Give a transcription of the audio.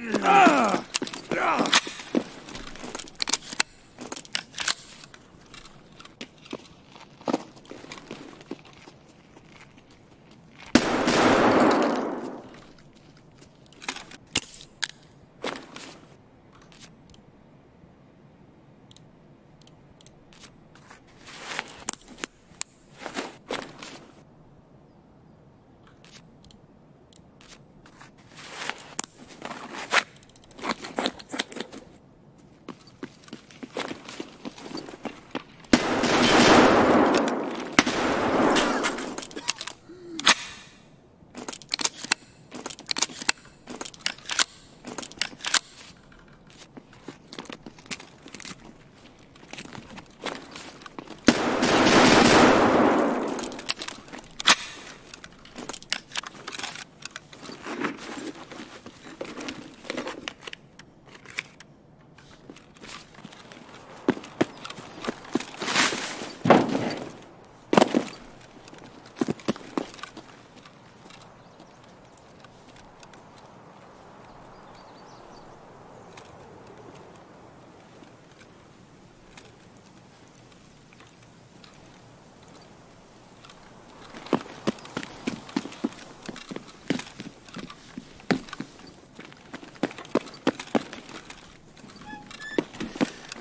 Ah!